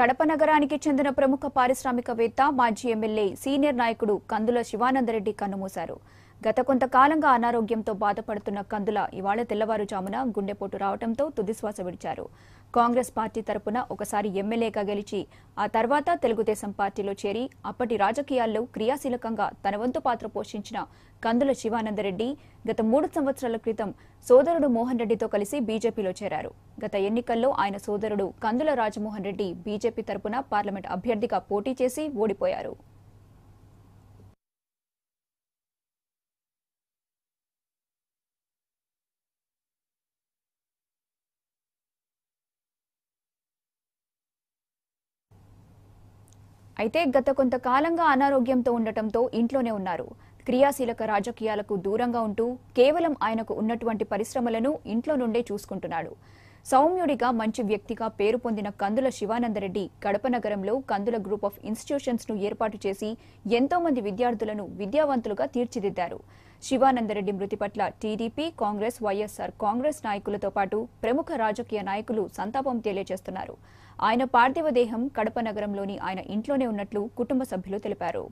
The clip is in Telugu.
కడప నగరానికి చెందిన ప్రముఖ పారిశ్రామికవేత్త మాజీ ఎమ్మెల్యే సీనియర్ నాయకుడు కందుల శివానందరెడ్డి కన్నుమూశారు. గత కొంతకాలంగా అనారోగ్యంతో బాధపడుతున్న కందుల ఇవాళ తెల్లవారుజామున గుండెపోటు రావడంతో తుదిశ్వాస విడిచారు. కాంగ్రెస్ పార్టీ తరపున ఒకసారి ఎమ్మెల్యేగా గెలిచి ఆ తర్వాత తెలుగుదేశం పార్టీలో చేరి అప్పటి రాజకీయాల్లో క్రియాశీలకంగా తన వంతు పాత్ర పోషించిన కందుల శివానందరెడ్డి గత మూడు సంవత్సరాల క్రితం సోదరుడు మోహన్ రెడ్డితో కలిసి బీజేపీలో చేరారు. గత ఎన్నికల్లో ఆయన సోదరుడు కందుల రాజమోహన్ రెడ్డి బీజేపీ తరపున పార్లమెంట్ అభ్యర్థిగా పోటీ చేసి ఓడిపోయారు. అయితే గత కొంతకాలంగా అనారోగ్యంతో ఉండటంతో ఇంట్లోనే ఉన్నారు. క్రియాశీలక రాజకీయాలకు దూరంగా ఉంటూ కేవలం ఆయనకు ఉన్నటువంటి పరిశ్రమలను ఇంట్లో నుండే చూసుకుంటున్నాడు. సౌమ్యుడిగా మంచి వ్యక్తిగా పేరు పొందిన కందుల శివానందరెడ్డి కడప నగరంలో కందుల గ్రూప్ ఆఫ్ ఇన్స్టిట్యూషన్స్ను ఏర్పాటు చేసి ఎంతో మంది విద్యార్థులను విద్యావంతులుగా తీర్చిదిద్దారు. శివానందరెడ్డి మృతి పట్ల టీడీపీ కాంగ్రెస్ వైఎస్ఆర్ కాంగ్రెస్ నాయకులతో పాటు ప్రముఖ రాజకీయ నాయకులు సంతాపం తెలియజేస్తున్నారు. ఆయన పార్థివ దేహం కడప నగరంలోని ఆయన ఇంట్లోనే ఉన్నట్లు కుటుంబ సభ్యులు తెలిపారు.